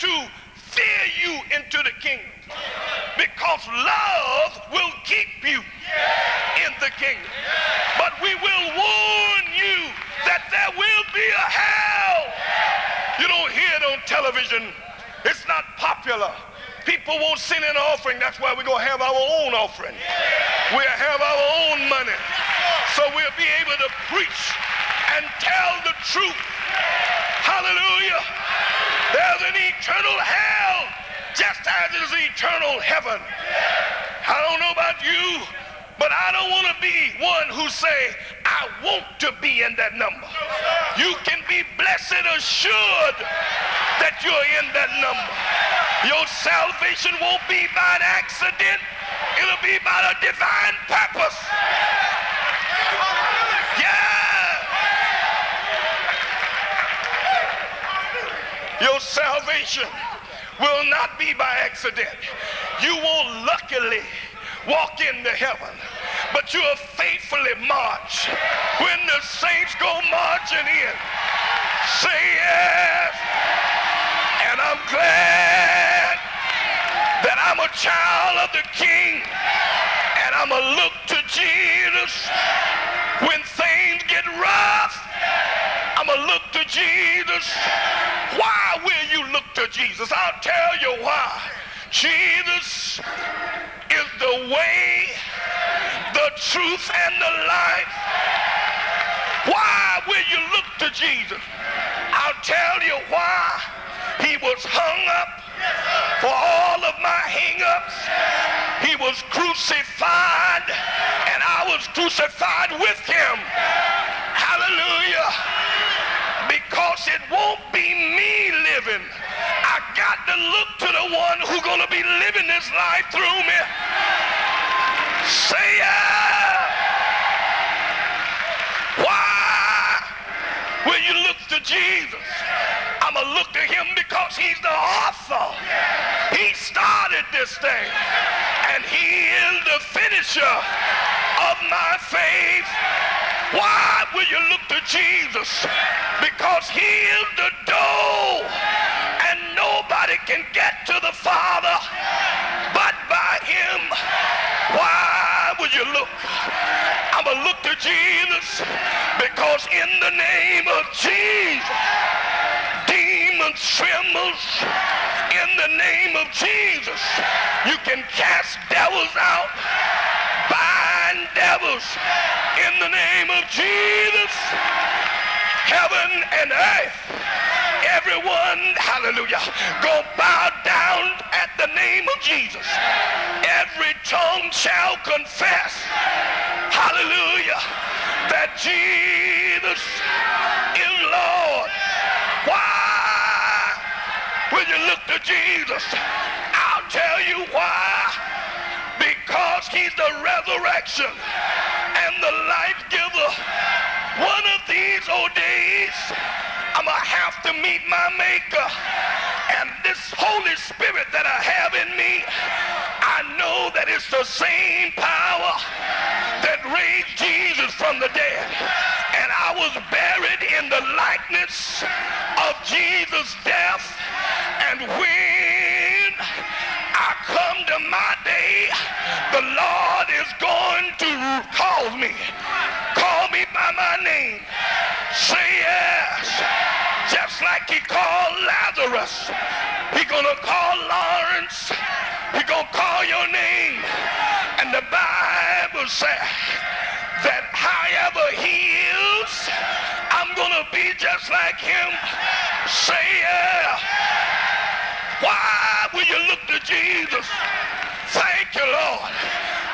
to fear you into the kingdom. Because love will keep you in the kingdom. But we will warn you that there will be a hell. You don't hear it on television. It's not popular. People won't send an offering. That's why we're going to have our own offering. We'll have our own money. So we'll be able to preach and tell the truth. Hallelujah. There's an eternal hell just as there's eternal heaven. I don't know about you, but I don't want to be one who say, I want to be in that number. You can be blessed assured that you're in that number. Your salvation won't be by an accident. It'll be by a divine purpose. Your salvation will not be by accident. You won't luckily walk into heaven, but you'll faithfully march when the saints go marching in. Say yes. And I'm glad that I'm a child of the King and I'm to look to Jesus to Jesus. Why will you look to Jesus? I'll tell you why. Jesus is the way, the truth, and the life. Why will you look to Jesus? I'll tell you why. He was hung up for all of my hang-ups. He was crucified, and I was crucified with him. Hallelujah because it won't be me living. I got to look to the one who's going to be living this life through me. Say yeah. Why will you look to Jesus? I'm going to look to him because he's the author. He started this thing. And he is the finisher of my faith. Look to Jesus? Because he is the door and nobody can get to the Father but by him. Why would you look? I'm going to look to Jesus because in the name of Jesus, demons trembles. In the name of Jesus, you can cast devils out bind devils in the name of Jesus. Heaven and earth, everyone, hallelujah, go bow down at the name of Jesus. Every tongue shall confess, hallelujah, that Jesus is Lord. Why will you look to Jesus? I'll tell you why because he's the resurrection and the life giver. One of these old days, I'm going to have to meet my maker. And this Holy Spirit that I have in me, I know that it's the same power that raised Jesus from the dead. And I was buried in the likeness of Jesus' death. And when my day, the Lord is going to call me. Call me by my name. Say yes. Just like he called Lazarus. He's going to call Lawrence. He's going to call your name. And the Bible says that however he is, I'm going to be just like him. Say yeah. Will you look to Jesus? Thank you, Lord,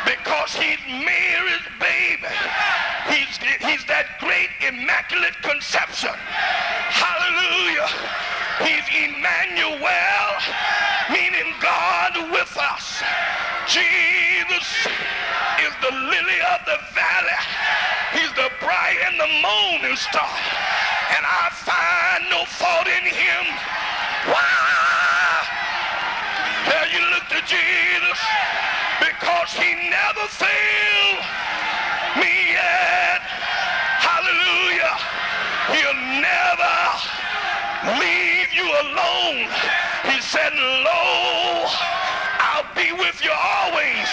because he's Mary's baby. He's, he's that great immaculate conception. Hallelujah. He's Emmanuel, meaning God with us. Jesus is the lily of the valley. He's the bright and the morning star. And I find no fault in him. Why? Because he never failed me yet. Hallelujah. He'll never leave you alone alone. He said, Lo, I'll be with you always.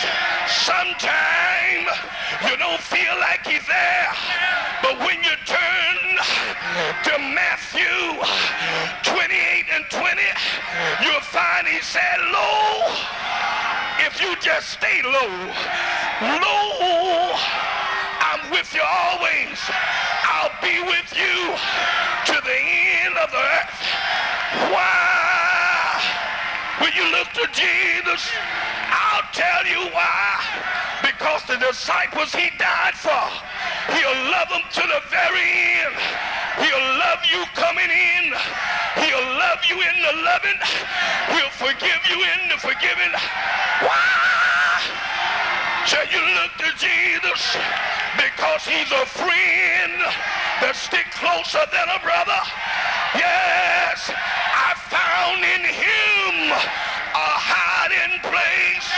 Sometime you don't feel like he's there. But when you turn to Matthew 28 and 20, you'll find he said, Lo, you just stay low, low, I'm with you always. I'll be with you to the end of the earth. Why? When you look to Jesus, I'll tell you why. Because the disciples he died for, he'll love them to the very end. He'll love you coming in. He'll love you in the loving. He'll forgive you in the forgiving. Why? Shall you look to Jesus because he's a friend that stick closer than a brother? Yes, I found in him a hiding place,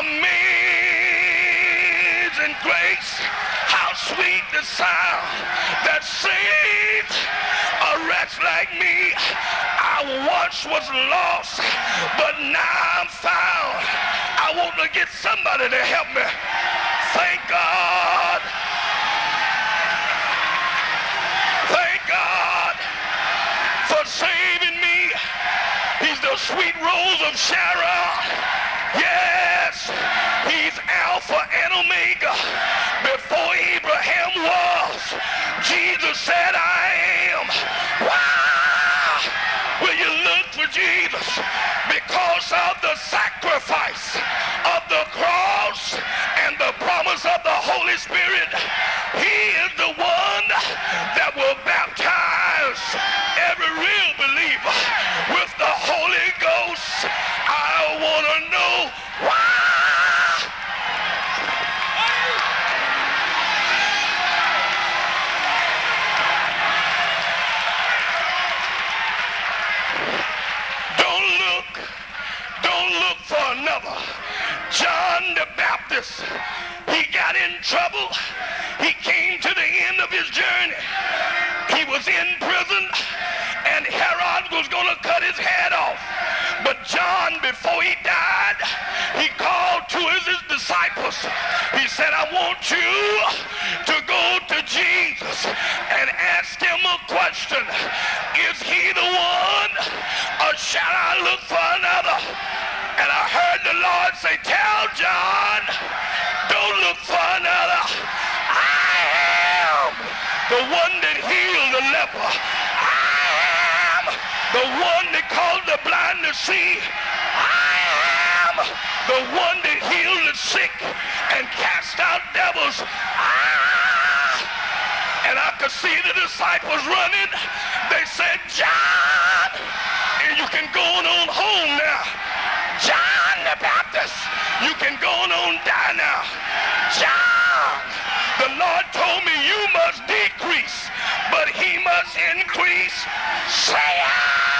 amazing grace. How sweet the sound that saved wretch like me. I once was lost, but now I'm found. I want to get somebody to help me. Thank God. Thank God for saving me. He's the sweet rose of Sharon. Yes, he's Alpha and Omega. Before Abraham was, Jesus said, I Jesus? Because of the sacrifice of the cross and the promise of the Holy Spirit. He is the one that will He got in trouble. He came to the end of his journey. He was in prison and Herod was going to cut his head off. But John, before he died, he called of his disciples. He said, I want you to go to Jesus and ask him a question. Is he the one or shall I look for another? And I heard the Lord say, tell John, don't look for another. I am the one that healed the leper. I am the one that called the blind to see. I am the one that healed the sick and cast out devils. Ah! And I could see the disciples running. They said, John, and you can go on home now. John the Baptist, you can go on die now. John, the Lord told me you must decrease, but he must increase. Say ah!